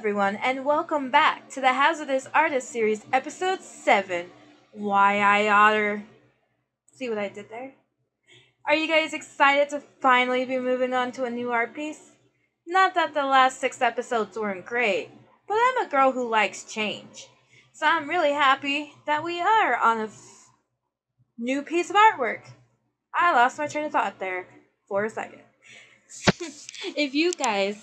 everyone, and welcome back to the Hazardous Artist Series, Episode 7 Why I Otter. See what I did there? Are you guys excited to finally be moving on to a new art piece? Not that the last six episodes weren't great, but I'm a girl who likes change. So I'm really happy that we are on a f- new piece of artwork. I lost my train of thought there for a second. if you guys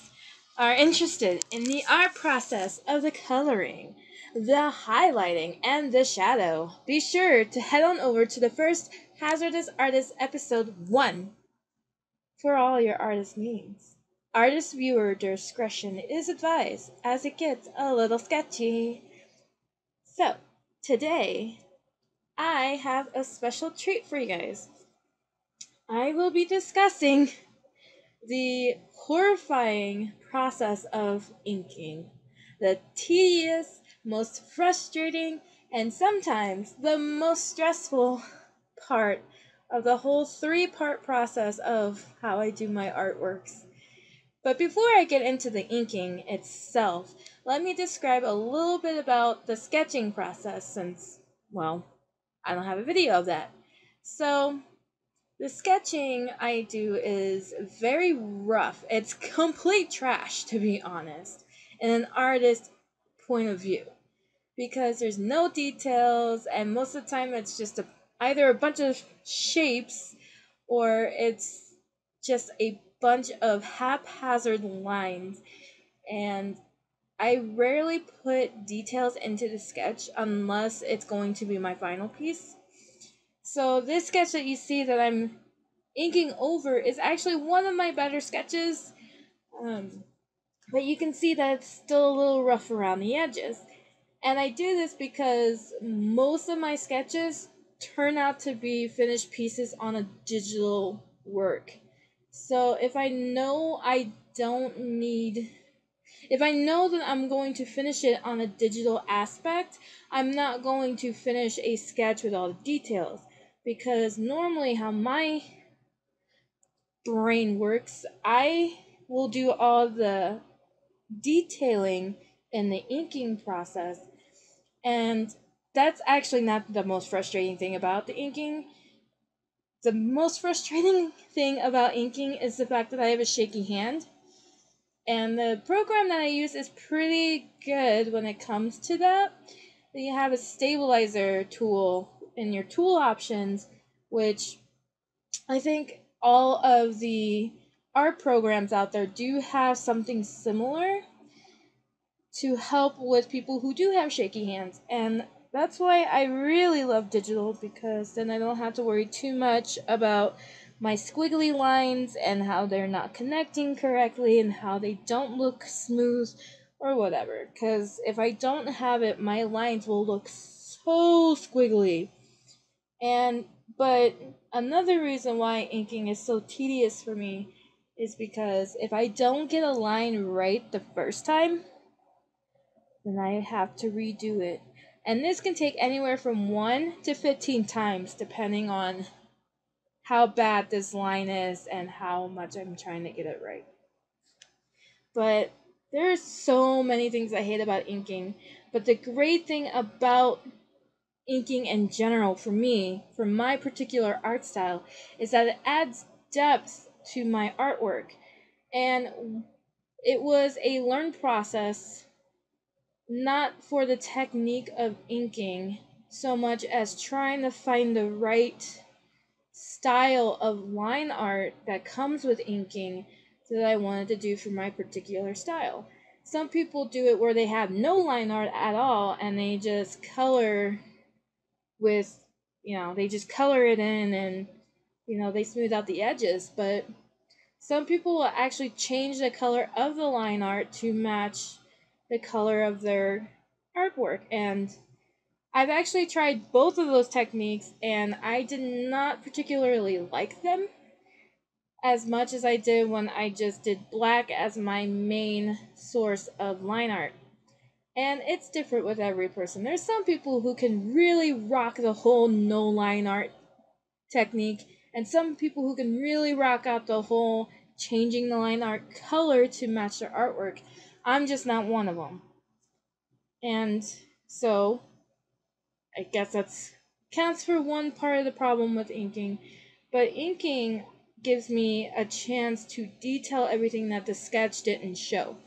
are interested in the art process of the coloring, the highlighting, and the shadow, be sure to head on over to the first Hazardous Artist episode 1 for all your artist needs. Artist viewer discretion is advised as it gets a little sketchy. So, today I have a special treat for you guys. I will be discussing the horrifying process of inking, the tedious, most frustrating, and sometimes the most stressful part of the whole three part process of how I do my artworks. But before I get into the inking itself, let me describe a little bit about the sketching process since, well, I don't have a video of that. So, the sketching I do is very rough. It's complete trash, to be honest, in an artist's point of view. Because there's no details, and most of the time it's just a, either a bunch of shapes or it's just a bunch of haphazard lines. And I rarely put details into the sketch unless it's going to be my final piece. So this sketch that you see that I'm inking over is actually one of my better sketches. Um, but you can see that it's still a little rough around the edges. And I do this because most of my sketches turn out to be finished pieces on a digital work. So if I know I don't need if I know that I'm going to finish it on a digital aspect, I'm not going to finish a sketch with all the details because normally how my brain works, I will do all the detailing in the inking process. And that's actually not the most frustrating thing about the inking. The most frustrating thing about inking is the fact that I have a shaky hand. And the program that I use is pretty good when it comes to that. You have a stabilizer tool in your tool options, which I think all of the art programs out there do have something similar to help with people who do have shaky hands. And that's why I really love digital because then I don't have to worry too much about my squiggly lines and how they're not connecting correctly and how they don't look smooth or whatever. Because if I don't have it, my lines will look so squiggly. And but another reason why inking is so tedious for me is because if I don't get a line right the first time, then I have to redo it. And this can take anywhere from 1 to 15 times depending on how bad this line is and how much I'm trying to get it right. But there's so many things I hate about inking, but the great thing about inking in general for me, for my particular art style, is that it adds depth to my artwork. And it was a learned process, not for the technique of inking so much as trying to find the right style of line art that comes with inking that I wanted to do for my particular style. Some people do it where they have no line art at all and they just color with you know they just color it in and you know they smooth out the edges but some people will actually change the color of the line art to match the color of their artwork and I've actually tried both of those techniques and I did not particularly like them as much as I did when I just did black as my main source of line art. And it's different with every person. There's some people who can really rock the whole no line art technique, and some people who can really rock out the whole changing the line art color to match their artwork. I'm just not one of them. And so I guess that's counts for one part of the problem with inking. But inking gives me a chance to detail everything that the sketch didn't show.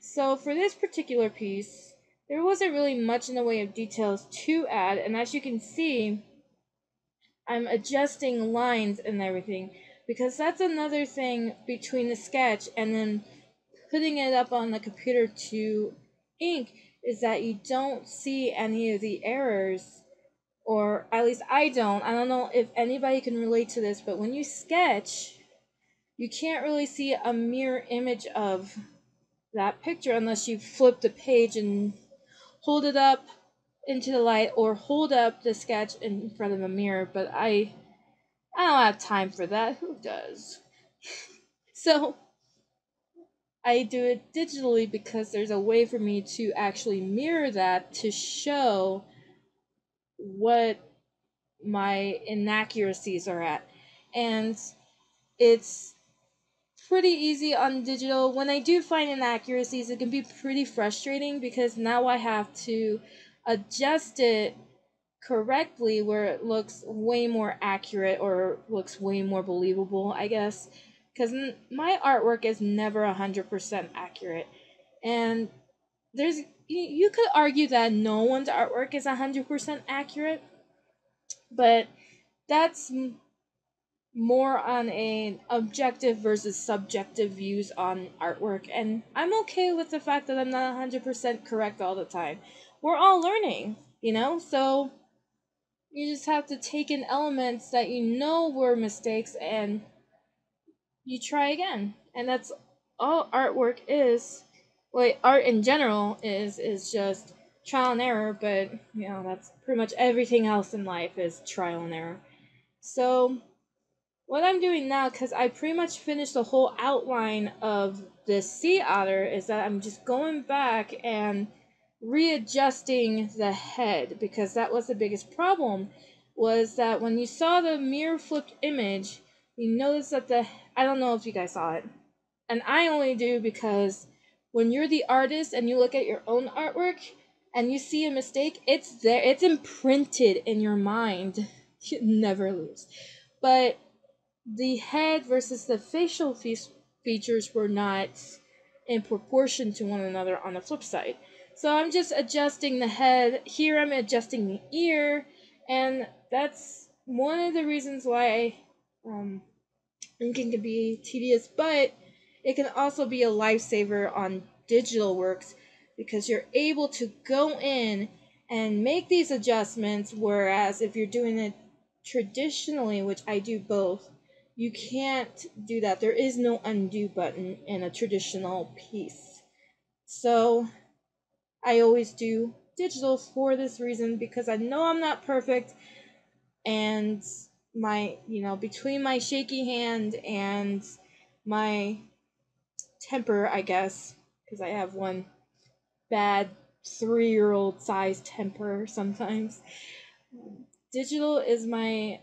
So for this particular piece, there wasn't really much in the way of details to add, and as you can see, I'm adjusting lines and everything because that's another thing between the sketch and then putting it up on the computer to ink is that you don't see any of the errors or at least I don't. I don't know if anybody can relate to this, but when you sketch, you can't really see a mirror image of that picture unless you flip the page and hold it up into the light or hold up the sketch in front of a mirror, but I I don't have time for that. Who does? so I do it digitally because there's a way for me to actually mirror that to show what my inaccuracies are at. And it's pretty easy on digital. When I do find inaccuracies, it can be pretty frustrating because now I have to adjust it correctly where it looks way more accurate or looks way more believable, I guess. Because my artwork is never 100% accurate. And there's you could argue that no one's artwork is 100% accurate, but that's more on a objective versus subjective views on artwork and I'm okay with the fact that I'm not 100% correct all the time. We're all learning, you know? So you just have to take in elements that you know were mistakes and you try again. And that's all artwork is like art in general is is just trial and error, but you know that's pretty much everything else in life is trial and error. So what I'm doing now, because I pretty much finished the whole outline of the sea otter, is that I'm just going back and readjusting the head because that was the biggest problem was that when you saw the mirror flipped image you notice that the I don't know if you guys saw it and I only do because when you're the artist and you look at your own artwork and you see a mistake, it's there, it's imprinted in your mind. You never lose. But the head versus the facial fe- features were not in proportion to one another on the flip side. So I'm just adjusting the head. Here I'm adjusting the ear, and that's one of the reasons why I um, inking can be tedious, but it can also be a lifesaver on digital works because you're able to go in and make these adjustments. Whereas if you're doing it traditionally, which I do both, you can't do that. There is no undo button in a traditional piece. So I always do digital for this reason because I know I'm not perfect and my, you know, between my shaky hand and my temper, I guess, because I have one bad three year old size temper sometimes. Digital is my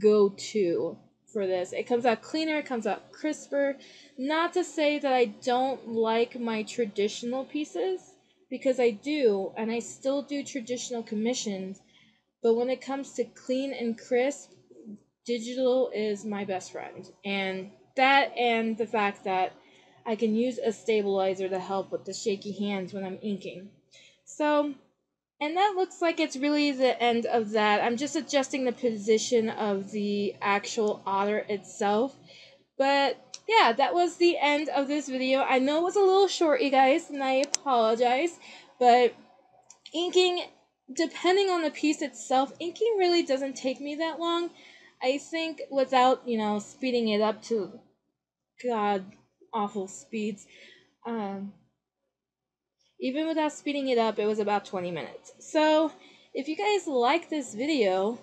go to for this. It comes out cleaner, it comes out crisper. Not to say that I don't like my traditional pieces, because I do, and I still do traditional commissions. But when it comes to clean and crisp, digital is my best friend. And that, and the fact that I can use a stabilizer to help with the shaky hands when I'm inking. So, and that looks like it's really the end of that. I'm just adjusting the position of the actual otter itself. But yeah, that was the end of this video. I know it was a little short, you guys, and I apologize. But inking, depending on the piece itself, inking really doesn't take me that long. I think without, you know, speeding it up to, God, awful speeds. Um, even without speeding it up, it was about 20 minutes. So, if you guys like this video,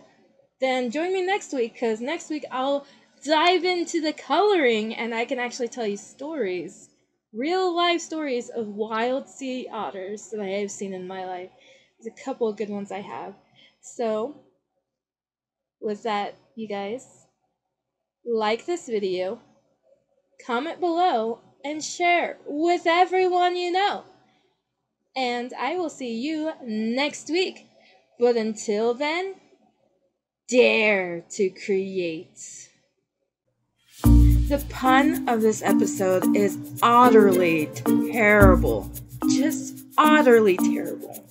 then join me next week because next week I'll dive into the coloring and I can actually tell you stories, real life stories of wild sea otters that I have seen in my life. There's a couple of good ones I have. So, with that, you guys, like this video comment below and share with everyone you know. And I will see you next week. But until then, dare to create. The pun of this episode is utterly terrible. Just utterly terrible.